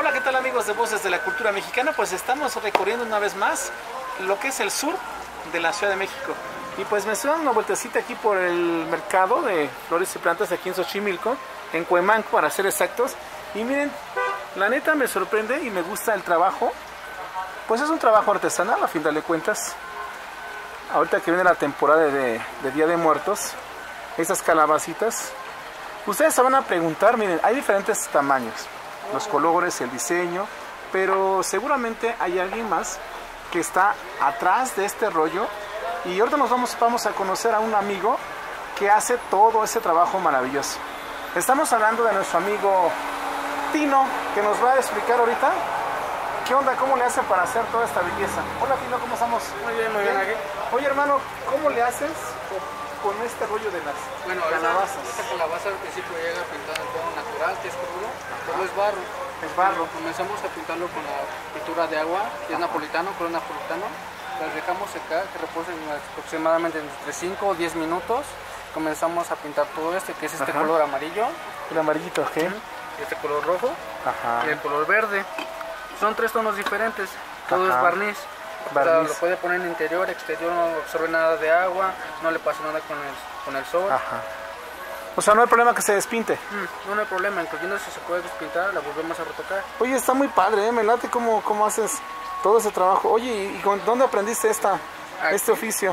Hola, ¿qué tal amigos de Voces de la Cultura Mexicana? Pues estamos recorriendo una vez más lo que es el sur de la Ciudad de México. Y pues me estoy una vueltecita aquí por el mercado de flores y plantas aquí en Xochimilco, en Cuemanco para ser exactos. Y miren, la neta me sorprende y me gusta el trabajo. Pues es un trabajo artesanal a fin de cuentas. Ahorita que viene la temporada de, de Día de Muertos, estas calabacitas, ustedes se van a preguntar, miren, hay diferentes tamaños los colores, el diseño, pero seguramente hay alguien más que está atrás de este rollo y ahorita nos vamos, vamos a conocer a un amigo que hace todo ese trabajo maravilloso. Estamos hablando de nuestro amigo Tino, que nos va a explicar ahorita qué onda, cómo le hace para hacer toda esta belleza. Hola Tino, ¿cómo estamos? Muy bien, muy bien. Aquí. Oye hermano, ¿cómo le haces con este rollo de las Bueno, calabazas? Esta calabaza al principio llega pintada en tono natural, que es crudo, es barro. Es barro. Comenzamos a pintarlo con la pintura de agua, que es napolitano, color napolitano. Las dejamos secar, que reposen aproximadamente entre 5 o 10 minutos. Comenzamos a pintar todo este, que es este Ajá. color amarillo, El amarillito, ¿qué? este color rojo Ajá. y el color verde. Son tres tonos diferentes, todo Ajá. es barniz. O sea, Barniz. lo puede poner en interior, exterior, no absorbe nada de agua, no le pasa nada con el, con el sol. Ajá. O sea, no hay problema que se despinte. Mm, no hay problema, incluyendo si se puede despintar, la volvemos a retocar. Oye, está muy padre, ¿eh? Me late cómo, cómo haces todo ese trabajo. Oye, ¿y con- dónde aprendiste esta, Aquí. este oficio?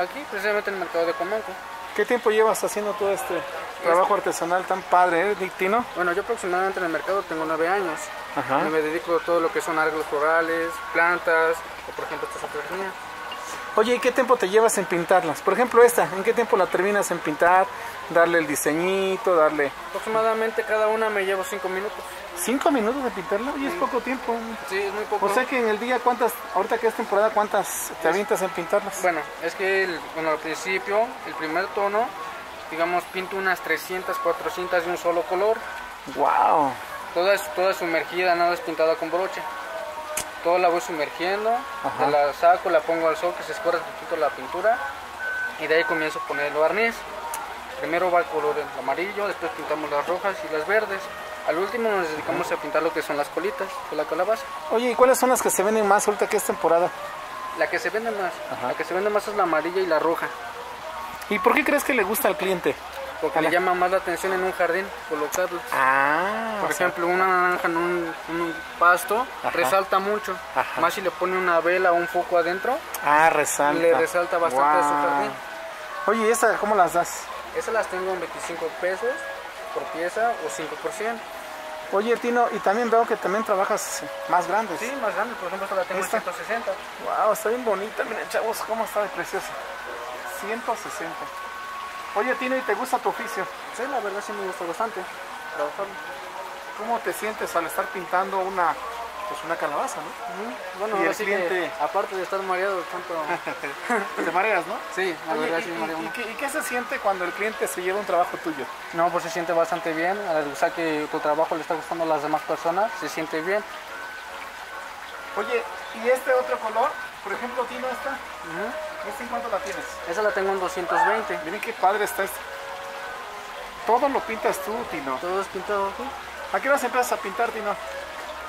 Aquí, precisamente en el mercado de Comanco. ¿Qué tiempo llevas haciendo todo este trabajo artesanal tan padre, eh, Tino? Bueno, yo aproximadamente en el mercado tengo nueve años. Ajá. Y me dedico a todo lo que son arreglos florales, plantas, o por ejemplo esta zootecnia. Oye, ¿y qué tiempo te llevas en pintarlas? Por ejemplo, esta, ¿en qué tiempo la terminas en pintar? Darle el diseñito, darle... Aproximadamente cada una me llevo cinco minutos. ¿Cinco minutos de pintarla? Oye, es poco tiempo. Sí, es muy poco. O sea que en el día, ¿cuántas, ahorita que es temporada, cuántas te avientas en pintarlas? Bueno, es que el- bueno, al principio, el primer tono, digamos, pinto unas 300, 400 de un solo color. ¡Wow! Toda es, toda sumergida, nada es pintada con broche. Todo la voy sumergiendo, la saco, la pongo al sol que se escorra un poquito la pintura y de ahí comienzo a poner el barniz. Primero va el color el amarillo, después pintamos las rojas y las verdes. Al último nos dedicamos a pintar lo que son las colitas de la calabaza. Oye, ¿y cuáles son las que se venden más ahorita que es temporada? La que se vende más, Ajá. la que se vende más es la amarilla y la roja, ¿Y por qué crees que le gusta al cliente? Porque le llama más la atención en un jardín colocarlos. Ah, Por sea, ejemplo, una naranja en un, en un pasto Ajá. resalta mucho. Ajá. Más si le pone una vela o un foco adentro, ah, resalta. le resalta bastante a su jardín. Oye, ¿y esta cómo las das? Esas las tengo en 25 pesos por pieza o 5 por 100. Oye, Tino, y también veo que también trabajas más grandes. Sí, más grande, por ejemplo, esta la tengo en ¿Esta? 160. Wow, está bien bonita. Miren, chavos, cómo está de preciosa. 160. Oye, Tino, ¿y te gusta tu oficio? Sí, la verdad sí me gusta bastante trabajarlo. ¿Cómo te sientes al estar pintando una, pues una calabaza, no? Bueno, ¿Y ahora el sí cliente? que, aparte de estar mareado tanto... Te mareas, ¿no? sí, la Oye, verdad ¿y, sí me y- marea y uno. qué, y qué se siente cuando el cliente se lleva un trabajo tuyo? No, pues se siente bastante bien. Al usar que tu trabajo le está gustando a las demás personas, se siente bien. Oye, ¿y este otro color? Por ejemplo, Tino, esta. ¿Esta en cuánto la tienes? Esa la tengo en 220. Miren qué padre está esto. Todo lo pintas tú, Tino. Todo es pintado aquí. ¿A qué hora empiezas a pintar, Tino?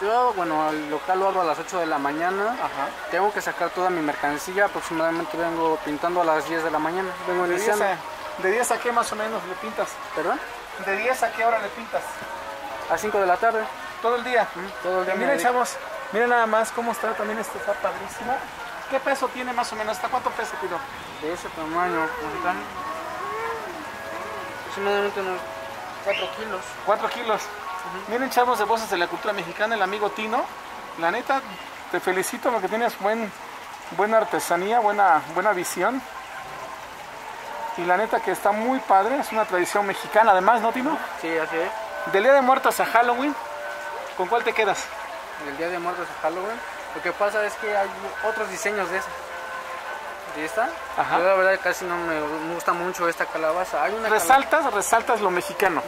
Yo, bueno, al local lo abro a las 8 de la mañana. Ajá. Tengo que sacar toda mi mercancía. Aproximadamente vengo pintando a las 10 de la mañana. Vengo ¿De 10, iniciando. a, ¿De 10 a qué más o menos le pintas? ¿Perdón? ¿De 10 a qué hora le pintas? A 5 de la tarde. Todo el día. todo el día miren, chavos, miren nada más cómo está también esta está padrísima. ¿Qué peso tiene más o menos? ¿Hasta cuánto pesa, Tino? De ese tamaño. ahorita, Aproximadamente unos 4 kilos. 4 kilos. Miren, chavos de Voces de la Cultura Mexicana, el amigo Tino. La neta, te felicito porque tienes buen, buena artesanía, buena, buena visión. Y la neta que está muy padre, es una tradición mexicana además, ¿no, Tino? Sí, así es. Del Día de Muertos a Halloween, ¿con cuál te quedas? El día de muertos a Halloween. Lo que pasa es que hay otros diseños de esa. De esta. Ajá. Yo la verdad casi no me gusta mucho esta calabaza. Hay una Resaltas, resaltas lo mexicano.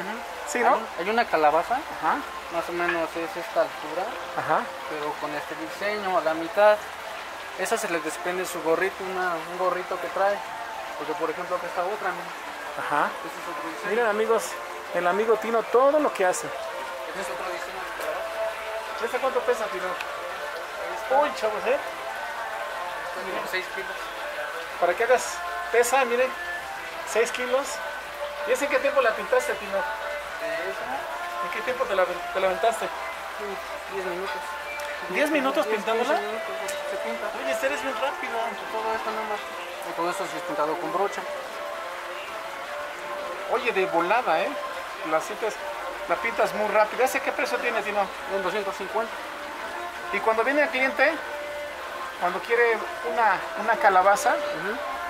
Sí, ¿no? hay una calabaza, Ajá, más o menos es esta altura, ajá. pero con este diseño a la mitad. Esa se le desprende su gorrito, una- un gorrito que trae. Porque por ejemplo acá está otra, mira. Ajá. Este es otro diseño. Miren amigos, el amigo Tino todo lo que hace. Este es otro diseño de calabaza. ¿Esta cuánto pesa, Tino? Uy, chavos, ¿eh? Miren, 6 kilos. Para que hagas pesa, miren, 6 kilos. ¿Y ese en qué tiempo la pintaste, Tino? ¿En qué tiempo te la, te la aventaste? 10 minutos. ¿10 minutos pintándola? 15 minutos, se pinta. Oye, este eres bien rápido. Todo esto nada más. Y todo esto sí es pintado con brocha. Oye, de volada, ¿eh? La, sientes, la pintas muy rápido. ¿Ese qué precio tiene, Tino? En 250. Y cuando viene el cliente, cuando quiere una, una calabaza,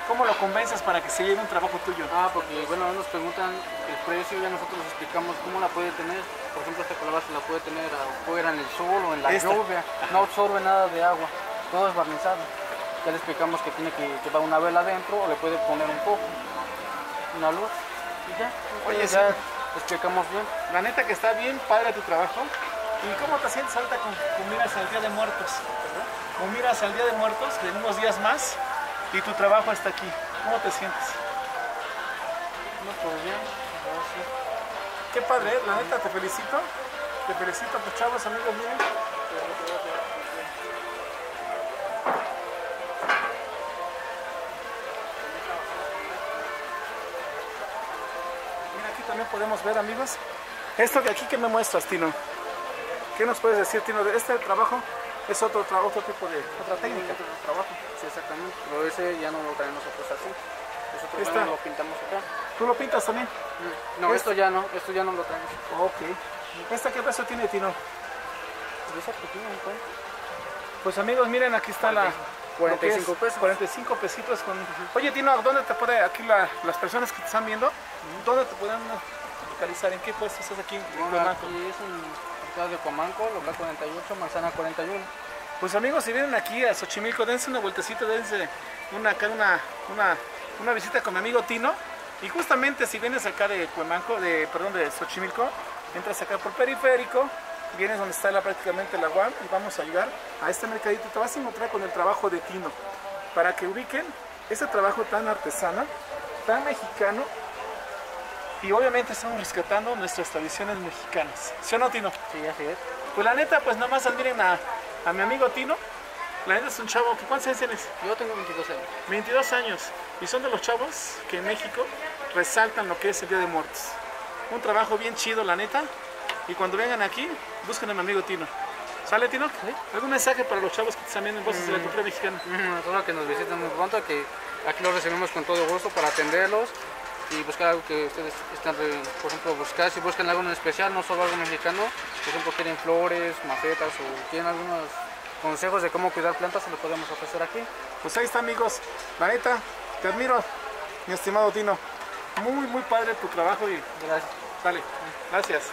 ¿cómo lo convences para que se lleve un trabajo tuyo? Ah, porque bueno, nos preguntan el precio, ya nosotros les explicamos cómo la puede tener. Por ejemplo, esta calabaza la puede tener afuera en el sol o en la Esta. lluvia. No absorbe nada de agua, todo es barnizado. Ya le explicamos que tiene que llevar una vela adentro o le puede poner un poco, una luz y ya. Oye, ya sí. Le explicamos bien. La neta que está bien padre tu trabajo. ¿Y cómo te sientes ahorita con, con miras al Día de Muertos? Con miras al Día de Muertos, en unos días más, y tu trabajo está aquí. ¿Cómo te sientes? No, pues bien. sí. Qué padre, ¿eh? la neta te felicito. Te felicito, pues chavos, amigos, miren. Aquí también podemos ver, amigos. Esto de aquí, ¿qué me muestras, Tino? ¿Qué nos puedes decir, Tino? De este trabajo es otro, otro tipo de, otra técnica. Otro trabajo. Sí, exactamente. Pero ese ya no lo traemos nosotros así. Nosotros Esta. lo pintamos acá. ¿Tú lo pintas también? No, Este. esto ya no, esto ya no lo traemos. Ok. ¿Esta qué precio tiene, Tino? Pero esa pequeña, ¿cuál? Pues amigos, miren, aquí está la... 45 lo que es pesos. 45 pesitos con... Oye, Tino, ¿dónde te puede, aquí la- las personas que te están viendo, dónde te pueden localizar? ¿En qué puesto estás aquí? en Bueno, aquí es un mercado de Comanco, local 48, manzana 41. Pues amigos, si vienen aquí a Xochimilco, dense una vueltecita, dense una, una, una, una visita con mi amigo Tino. Y justamente si vienes acá de Cuemanco, de, perdón, de Xochimilco, entras acá por periférico, vienes donde está la, prácticamente la UAM y vamos a llegar a este mercadito. Te vas a encontrar con el trabajo de Tino para que ubiquen este trabajo tan artesano, tan mexicano. Y obviamente estamos rescatando nuestras tradiciones mexicanas. ¿Sí o no, Tino? Sí, así es. Pues la neta, pues nada más admiren a, a mi amigo Tino. La neta es un chavo que ¿cuántos años tienes? Yo tengo 22 años. 22 años. Y son de los chavos que en México resaltan lo que es el Día de Muertos. Un trabajo bien chido, la neta. Y cuando vengan aquí, busquen a mi amigo Tino. ¿Sale, Tino? ¿Algún mensaje para los chavos que están viendo en Voces de la Cultura Mexicana? Ujú, Solo que nos visiten muy pronto, que aquí los recibimos con todo gusto para atenderlos y buscar algo que ustedes están, por ejemplo, buscar, si buscan algo en especial, no solo algo mexicano, por ejemplo, quieren flores, macetas o quieren algunos consejos de cómo cuidar plantas, se los podemos ofrecer aquí. Pues ahí está, amigos. La neta, te admiro, mi estimado Tino. Muy, muy padre tu trabajo y Gracias. sale. Gracias.